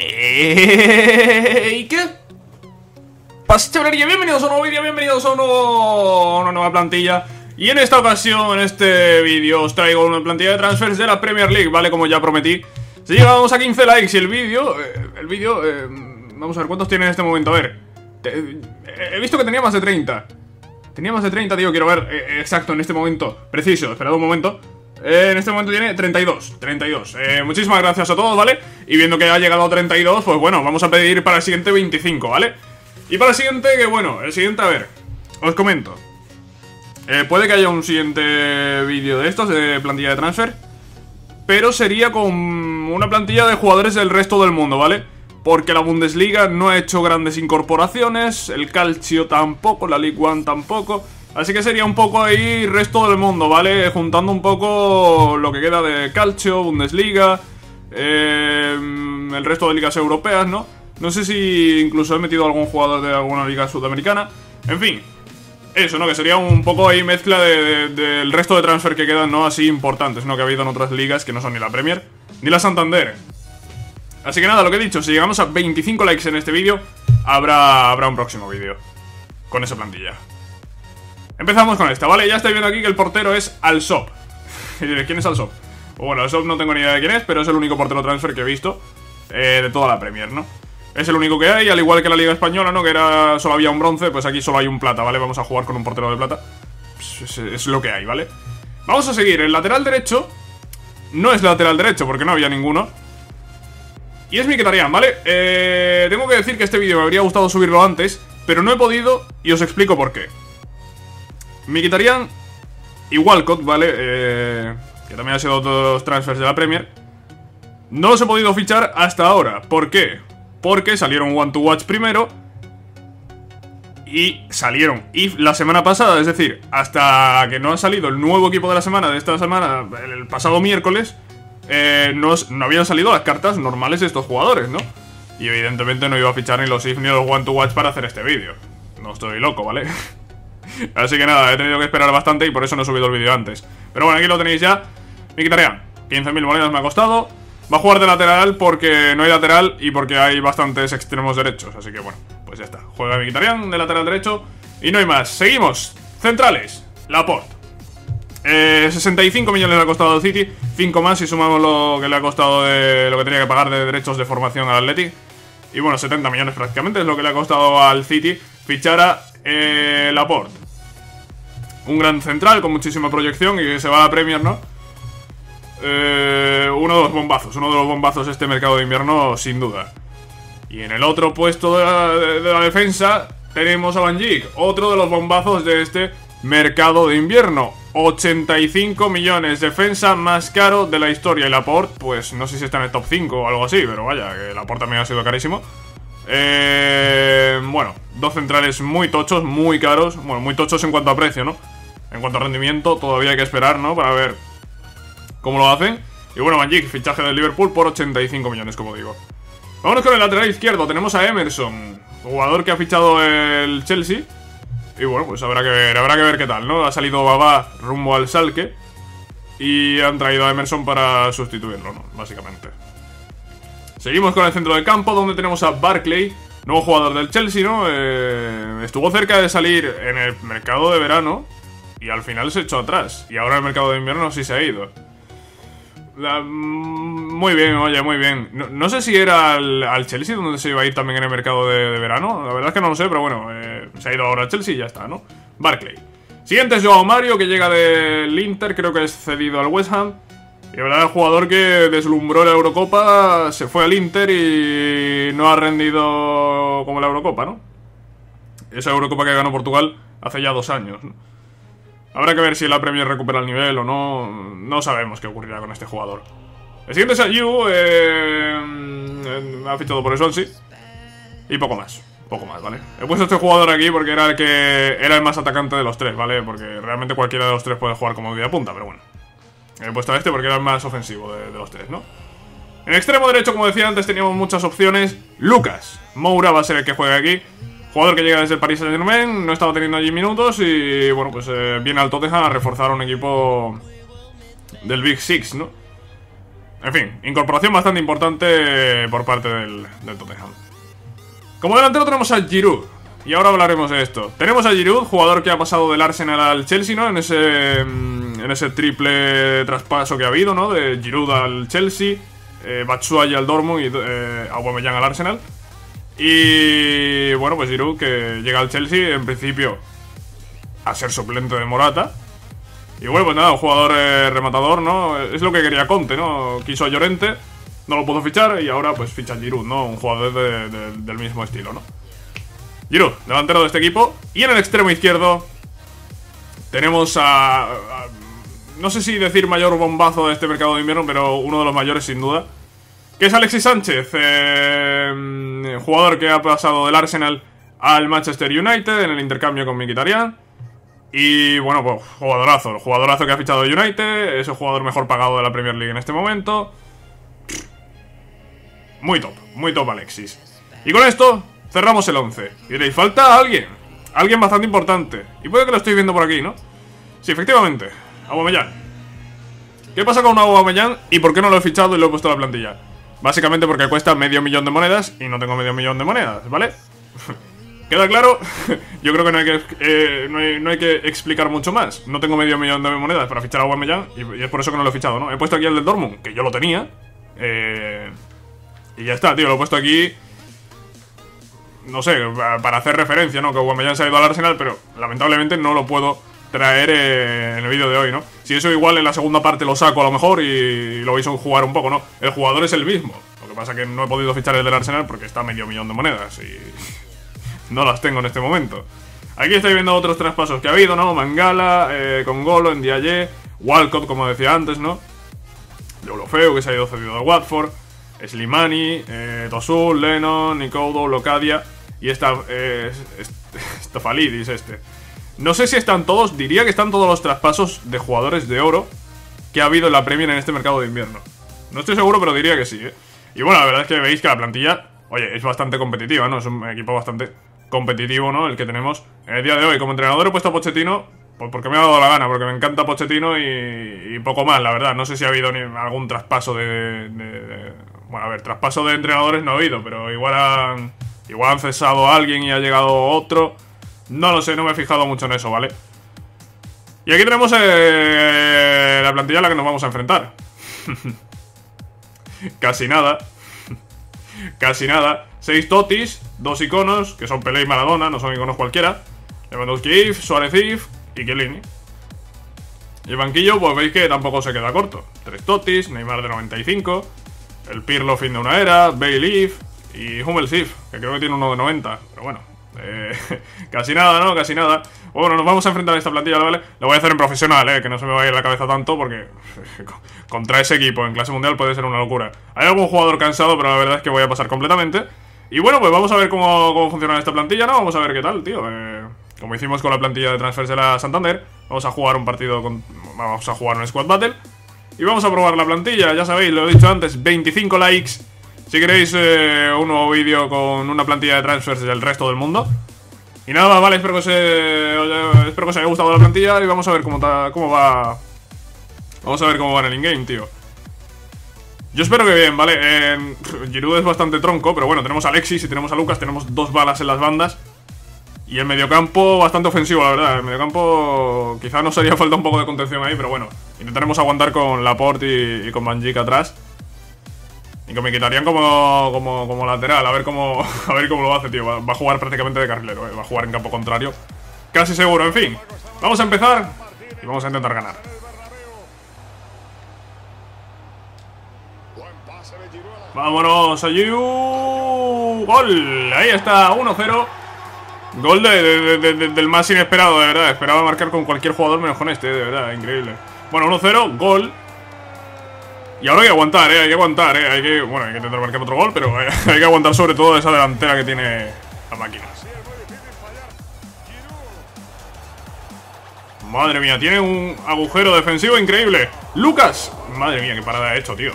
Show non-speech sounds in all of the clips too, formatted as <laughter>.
¿Y qué? Pastelería, bienvenidos a un nuevo vídeo, bienvenidos a, una nueva plantilla. Y en esta ocasión, en este vídeo, os traigo una plantilla de transfers de la Premier League, ¿vale? Como ya prometí. Si llegamos a 15 likes y el vídeo, eh, el vídeo, eh, vamos a ver cuántos tiene en este momento, a ver He visto que tenía más de 30 Tenía más de 30, tío, quiero ver eh, exacto en este momento, preciso, esperad un momento eh, en este momento tiene 32, 32 eh, Muchísimas gracias a todos, ¿vale? Y viendo que ha llegado a 32, pues bueno, vamos a pedir para el siguiente 25, ¿vale? Y para el siguiente, que bueno, el siguiente, a ver Os comento eh, Puede que haya un siguiente vídeo de estos, de plantilla de transfer Pero sería con una plantilla de jugadores del resto del mundo, ¿vale? Porque la Bundesliga no ha hecho grandes incorporaciones El Calcio tampoco, la League One tampoco Así que sería un poco ahí resto del mundo, ¿vale? Juntando un poco lo que queda de Calcio, Bundesliga, eh, el resto de ligas europeas, ¿no? No sé si incluso he metido algún jugador de alguna liga sudamericana. En fin, eso, ¿no? Que sería un poco ahí mezcla del resto de transfer que quedan, ¿no? Así importantes, ¿no? Que ha habido en otras ligas que no son ni la Premier ni la Santander. Así que nada, lo que he dicho, si llegamos a 25 likes en este vídeo, habrá, habrá un próximo vídeo con esa plantilla. Empezamos con esta, ¿vale? Ya estoy viendo aquí que el portero es Alsop <laughs> ¿quién es Alsop? Pues bueno, Alsop no tengo ni idea de quién es, pero es el único portero transfer que he visto eh, De toda la Premier, ¿no? Es el único que hay, al igual que la Liga Española, ¿no? Que era solo había un bronce, pues aquí solo hay un plata, ¿vale? Vamos a jugar con un portero de plata pues es, lo que hay, ¿vale? Vamos a seguir, el lateral derecho No es lateral derecho, porque no había ninguno Y es Mkhitaryan, ¿vale? Eh, tengo que decir que este vídeo me habría gustado subirlo antes Pero no he podido y os explico por qué me quitarían y Walcott, ¿vale? Eh, que también ha sido los transfers de la Premier. No los he podido fichar hasta ahora. ¿Por qué? Porque salieron One to Watch primero. Y salieron y la semana pasada, es decir, hasta que no ha salido el nuevo equipo de la semana, de esta semana, el pasado miércoles, eh, no, no, habían salido las cartas normales de estos jugadores, ¿no? Y evidentemente no iba a fichar ni los IF ni los One to Watch para hacer este vídeo. No estoy loco, ¿vale? <laughs> Así que nada, he tenido que esperar bastante y por eso no he subido el vídeo antes. Pero bueno, aquí lo tenéis ya. Mi quitaría 15.000 monedas me ha costado. Va a jugar de lateral porque no hay lateral y porque hay bastantes extremos derechos. Así que bueno, pues ya está. Juega Mkhitaryan de lateral derecho y no hay más. Seguimos. Centrales. Laporte. Eh, 65 millones le ha costado al City. 5 más si sumamos lo que le ha costado de lo que tenía que pagar de derechos de formación al Athletic. Y bueno, 70 millones prácticamente es lo que le ha costado al City fichar a eh, Laporte. Un gran central con muchísima proyección y que se va a la Premier, ¿no? Eh, uno de los bombazos, uno de los bombazos de este mercado de invierno, sin duda. Y en el otro puesto de la, defensa tenemos a Van otro de los bombazos de este mercado de invierno. 85 millones, defensa más caro de la historia. Y Laporte, pues no sé si está en el top 5 o algo así, pero vaya, que Laporte también ha sido carísimo. Eh, bueno, dos centrales muy tochos, muy caros. Bueno, muy tochos en cuanto a precio, ¿no? En cuanto a rendimiento, todavía hay que esperar, ¿no? Para ver cómo lo hacen. Y bueno, Magic, fichaje del Liverpool por 85 millones, como digo. Vámonos con el lateral izquierdo. Tenemos a Emerson, jugador que ha fichado el Chelsea. Y bueno, pues habrá que ver, habrá que ver qué tal, ¿no? Ha salido Baba rumbo al Salque. Y han traído a Emerson para sustituirlo, ¿no? Básicamente. Seguimos con el centro del campo, donde tenemos a Barclay, nuevo jugador del Chelsea, ¿no? Eh, estuvo cerca de salir en el mercado de verano y al final se echó atrás. Y ahora el mercado de invierno sí se ha ido. Mm, muy bien, oye, muy bien. No, sé si era al, Chelsea donde se iba a ir también en el mercado de, verano. La verdad es que no lo sé, pero bueno, eh, se ha ido ahora al Chelsea y ya está, ¿no? Barclay. Siguiente es Joao Mario, que llega del Inter, creo que es cedido al West Ham. Y la verdad, el jugador que deslumbró la Eurocopa se fue al Inter y no ha rendido como la Eurocopa, ¿no? Esa Eurocopa que ganó Portugal hace ya dos años. Habrá que ver si la Premier recupera el nivel o no. No sabemos qué ocurrirá con este jugador. El siguiente es Ayu, eh, ha fichado por el Swansea. Y poco más, poco más, ¿vale? He puesto a este jugador aquí porque era el que era el más atacante de los tres, ¿vale? Porque realmente cualquiera de los tres puede jugar como media punta, pero bueno. He puesto a este porque era el más ofensivo de, los tres, ¿no? En extremo derecho, como decía antes, teníamos muchas opciones. Lucas. Moura va a ser el que juegue aquí. Jugador que llega desde el Paris Saint Germain, no estaba teniendo allí minutos y bueno, pues eh, viene al Tottenham a reforzar un equipo del Big Six, ¿no? En fin, incorporación bastante importante por parte del, del Tottenham. Como delantero tenemos a Giroud. Y ahora hablaremos de esto. Tenemos a Giroud, jugador que ha pasado del Arsenal al Chelsea, ¿no? En ese, mm, en ese triple traspaso que ha habido, ¿no? De Giroud al Chelsea, eh, al Dortmund y eh, Aubameyang al Arsenal. Y bueno, pues Giroud que llega al Chelsea, en principio a ser suplente de Morata. Y bueno, pues nada, un jugador eh, rematador, ¿no? Es lo que quería Conte, ¿no? Quiso a Llorente, no lo pudo fichar y ahora pues ficha a Giroud, ¿no? Un jugador de- de- del mismo estilo, ¿no? Giroud, delantero de este equipo. Y en el extremo izquierdo tenemos a- No sé si decir mayor bombazo de este mercado de invierno, pero uno de los mayores sin duda. Que es Alexis Sánchez, eh, jugador que ha pasado del Arsenal al Manchester United en el intercambio con Mkhitaryan. Y bueno, pues jugadorazo, jugadorazo que ha fichado United, es el jugador mejor pagado de la Premier League en este momento. Muy top, muy top Alexis. Y con esto cerramos el 11. Y diréis, falta alguien, alguien bastante importante. Y puede que lo estoy viendo por aquí, ¿no? Sí, efectivamente, Aubameyang. ¿Qué pasa con Aubameyang y por qué no lo he fichado y lo he puesto en la plantilla? Básicamente porque cuesta medio millón de monedas y no tengo medio millón de monedas, ¿vale? <laughs> ¿Queda claro? <laughs> Yo creo que no hay que, eh, no, hay, no hay que explicar mucho más. No tengo medio millón de monedas para fichar a Aubameyang y, es por eso que no lo he fichado, ¿no? He puesto aquí el del Dortmund, que yo lo tenía. Eh, y ya está, tío, lo he puesto aquí... No sé, pa- para hacer referencia, ¿no? Que Aubameyang se ha ido al Arsenal, pero lamentablemente no lo puedo traer eh, en el vídeo de hoy, ¿no? Si eso igual en la segunda parte lo saco a lo mejor y lo vais a jugar un poco, ¿no? El jugador es el mismo. Lo que pasa que no he podido fichar el del Arsenal porque está medio millón de monedas y <laughs> no las tengo en este momento. Aquí estáis viendo otros traspasos que ha habido, ¿no? Mangala, eh, con Golo, en Diaye, Walcott, como decía antes, ¿no? Deulofeu, que se ha ido cedido a Watford, Slimani, eh, Tosul, Lennon, Nicoudo, Locadia y esta, eh, es- <laughs> Stofalidis este. No sé si están todos, diría que están todos los traspasos de jugadores de oro que ha habido en la Premier en este mercado de invierno. No estoy seguro, pero diría que sí, ¿eh? Y bueno, la verdad es que veis que la plantilla, oye, es bastante competitiva, ¿no? Es un equipo bastante competitivo, ¿no? El que tenemos en el día de hoy. Como entrenador he puesto a Pochettino, pues porque me ha dado la gana, porque me encanta Pochettino y, y poco más, la verdad. No sé si ha habido algún traspaso de, de- de- Bueno, a ver, traspaso de entrenadores no ha habido, pero igual han, igual han cesado a alguien y ha llegado otro. No lo sé, no me he fijado mucho en eso, ¿vale? Y aquí tenemos eh, la plantilla a la que nos vamos a enfrentar. <laughs> Casi nada. <laughs> Casi nada. Seis totis, dos iconos, que son Pelé y Maradona, no son iconos cualquiera. Lewandowski if, Suárez if y Chiellini. Y el banquillo, pues veis que tampoco se queda corto. Tres totis, Neymar de 95, el Pirlo fin de una era, Bale if y Hummels if, que creo que tiene uno de 90, pero bueno. Eh, <laughs> casi nada, ¿no? Casi nada. Bueno, nos vamos a enfrentar a esta plantilla, ¿vale? Lo voy a hacer en profesional, ¿eh? Que no se me vaya la cabeza tanto porque <laughs> contra ese equipo en clase mundial puede ser una locura. Hay algún jugador cansado, pero la verdad es que voy a pasar completamente. Y bueno, pues vamos a ver cómo, cómo funciona esta plantilla, ¿no? Vamos a ver qué tal, tío. Eh, como hicimos con la plantilla de transfers de la Santander, vamos a jugar un partido con... Vamos a jugar un Squad Battle. Y vamos a probar la plantilla, ya sabéis, lo he dicho antes, 25 likes. Si queréis eh, un nuevo vídeo con una plantilla de transfers del resto del mundo. Y nada más, vale, espero que os, eh, espero que os haya gustado la plantilla y vamos a ver cómo, cómo va... Vamos a ver cómo va en el in-game, tío. Yo espero que bien, ¿vale? Eh, <laughs> Giroud es bastante tronco, pero bueno, tenemos a Alexis y tenemos a Lucas, tenemos dos balas en las bandas. Y el mediocampo bastante ofensivo, la verdad. El mediocampo quizá nos haría <laughs> falta un poco de contención ahí, pero bueno. Intentaremos aguantar con Laporte y, y con Banjik atrás. Y que me quitarían como, como, como lateral, a ver cómo <laughs> a ver cómo lo hace, tío. Va, a jugar prácticamente de carrilero, eh, va a jugar en campo contrario. Casi seguro, en fin. Vamos a empezar y vamos a intentar ganar. Vámonos, Ayu. Gol. Ahí está, 1-0. Gol de- del más inesperado, de verdad. Esperaba marcar con cualquier jugador menos con este, de verdad, increíble. Bueno, 1-0, gol. Y ahora hay que aguantar, eh, hay que aguantar, eh. Hay que, bueno, hay que intentar marcar otro gol, pero hay, <laughs> hay que aguantar sobre todo esa delantera que tiene la máquina. Madre mía, tiene un agujero defensivo increíble. Lucas. Madre mía, qué parada ha hecho, tío.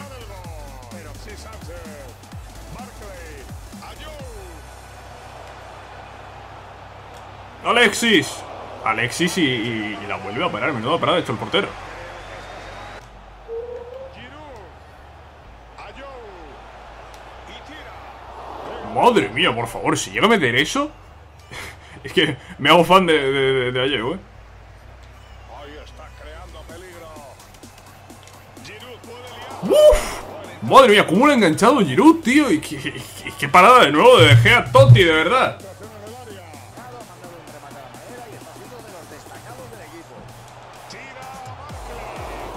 Alexis. Alexis y, la vuelve a parar. Menudo parada ha hecho el portero. Madre mía, por favor, si llega a meter eso. <laughs> es que me hago fan de, de, de, ayer, güey. ¡Uf! Madre mía, cómo le ha enganchado Giroud, tío. Y qué, parada de nuevo de De Gea Totti, de verdad.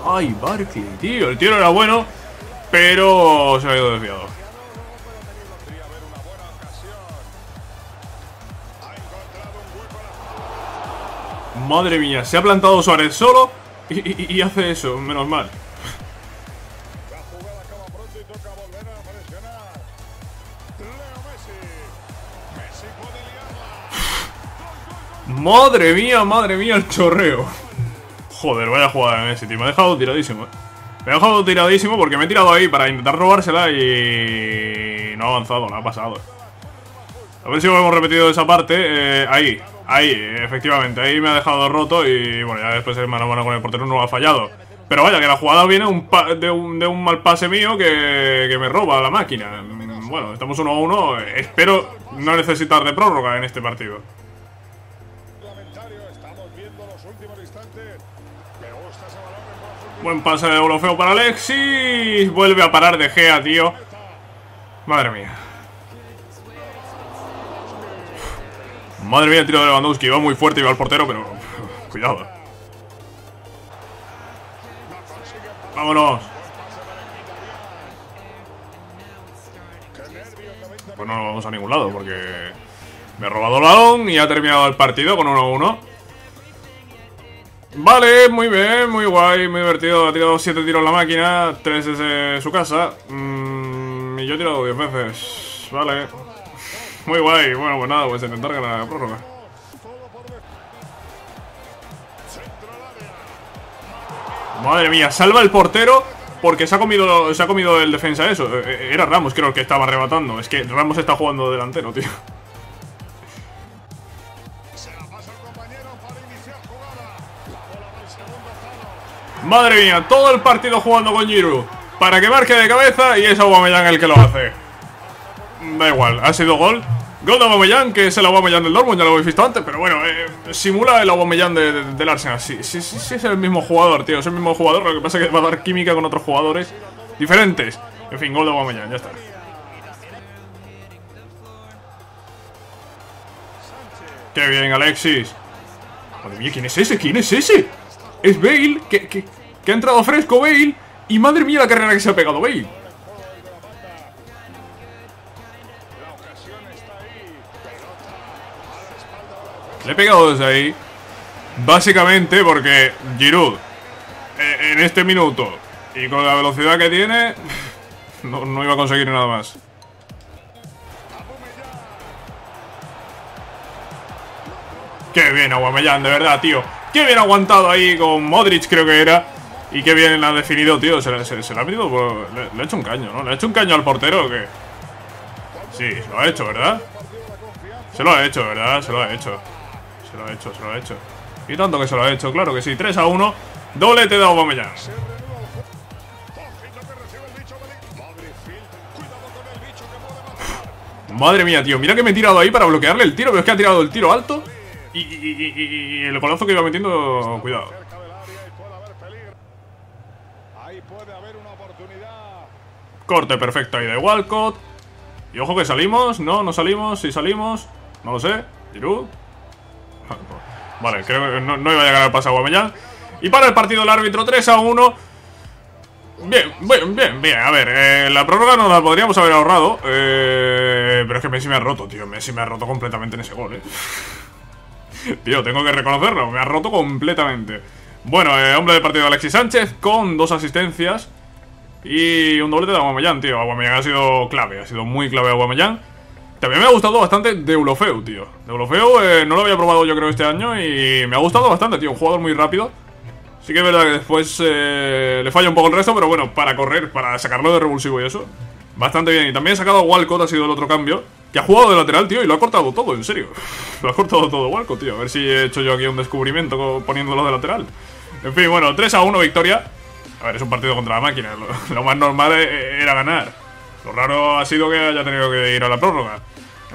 Ay, Barkley, tío. El tiro era bueno, pero se ha ido desviado. Madre mía, se ha plantado Suárez solo y, hace eso, menos mal. Madre mía, madre mía, el chorreo. Joder, vaya jugada en ese tío. Me ha dejado tiradísimo, eh. Me ha dejado tiradísimo porque me he tirado ahí para intentar robársela y... No ha avanzado, no ha pasado. A ver si hemos repetido esa parte. Eh, ahí, ahí, efectivamente. Ahí me ha dejado roto y bueno, ya después el mano a mano con el portero no ha fallado. Pero vaya, que la jugada viene de, un, mal pase mío que, me roba la máquina. Bueno, estamos uno a uno. Espero no necesitar de prórroga en este partido. Buen pase de Olofeo para Alexis. Vuelve a parar de Gea, tío. Madre mía. Madre mía, el tiro de Lewandowski. Va muy fuerte y va al portero, pero... <laughs> Cuidado. Vámonos. Pues no vamos a ningún lado porque... Me ha robado el balón y ha terminado el partido con 1-1. Vale, muy bien, muy guay, muy divertido. Ha tirado 7 tiros la máquina, 3 desde su casa. Mm, y yo he tirado 10 veces. Vale. Muy guay. Bueno, pues nada, pues intentar ganar la prórroga. Madre mía, salva el portero porque se ha comido se ha comido el defensa eso. Eh, eh, era Ramos, creo, que estaba arrebatando. Es que Ramos está jugando delantero, tío. Madre mía, todo el partido jugando con Giroud Para que marque de cabeza y es Aubameyang el que lo hace Da igual, ha sido gol Gol de Aubameyang, que es el Aubameyang del Dortmund, ya lo habéis visto antes Pero bueno, eh, simula el Aubameyang del Arsenal sí, sí, sí, es el mismo jugador, tío Es el mismo jugador, lo que pasa es que va a dar química con otros jugadores Diferentes En fin, gol de Aubameyang, ya está Qué bien, Alexis Madre mía, ¿quién es ese? ¿Quién es ese? Es Bale, que, que, ha entrado fresco Bale. Y madre mía la carrera que se ha pegado Bale. Le he pegado desde ahí. Básicamente porque Giroud, eh, en este minuto y con la velocidad que tiene, <laughs> no, no iba a conseguir nada más. Qué bien Aguamellán, de verdad, tío. Qué bien aguantado ahí con Modric, creo que era. Y qué bien la ha definido, tío. Se, se, le ha metido. le, ha hecho un caño, ¿no? Le ha hecho un caño al portero o qué. Sí, se lo ha hecho, ¿verdad? Se lo ha hecho, ¿verdad? Se lo ha hecho. Se lo ha hecho, se lo ha hecho. Y tanto que se lo ha hecho, claro que sí. 3 a 1. Doblete de Aubameyang. Madre mía, tío. Mira que me he tirado ahí para bloquearle el tiro. Pero es que ha tirado el tiro alto. Y, el golazo que iba metiendo, cuidado. Corte perfecto ahí de Walcott. Y ojo que salimos, no, no salimos, si salimos, no lo sé. Giroud. Vale, creo que no, iba a llegar al paso a Y para el partido el árbitro 3 a 1. Bien, bien, bien, bien. A ver, eh, la prórroga no la podríamos haber ahorrado. Eh, pero es que Messi me ha roto, tío. Messi me ha roto completamente en ese gol, eh. <laughs> Tío, tengo que reconocerlo, me ha roto completamente. Bueno, eh, hombre de partido Alexis Sánchez con dos asistencias y un doblete de Aguamellán, tío. Aguamellán ha sido clave, ha sido muy clave Aguamellán. También me ha gustado bastante Deulofeu, tío. Deulofeu eh, no lo había probado yo creo este año y me ha gustado bastante, tío. Un jugador muy rápido. Sí que es verdad que después eh, le falla un poco el resto, pero bueno, para correr, para sacarlo de revulsivo y eso, bastante bien. Y también he sacado Walcott, ha sido el otro cambio. Que ha jugado de lateral, tío, y lo ha cortado todo, en serio. <laughs> lo ha cortado todo Walco, tío. A ver si he hecho yo aquí un descubrimiento poniéndolo de lateral. En fin, bueno, 3 a 1 victoria. A ver, es un partido contra la máquina. <laughs> Lo, más normal e- era ganar. Lo raro ha sido que haya tenido que ir a la prórroga.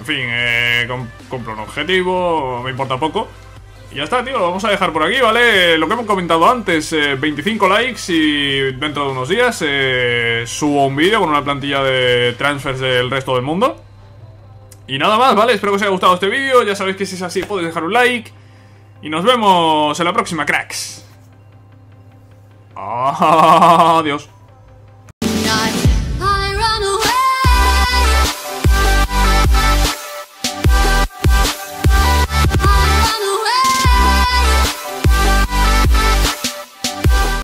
En fin, eh, com- cumplo un objetivo, me importa poco. Y ya está, tío, lo vamos a dejar por aquí, ¿vale? Lo que hemos comentado antes, eh, 25 likes y dentro de unos días eh, subo un vídeo con una plantilla de transfers del resto del mundo. Y nada más, ¿vale? Espero que os haya gustado este vídeo, ya sabéis que si es así podéis dejar un like. Y nos vemos en la próxima, cracks. <laughs> Adiós.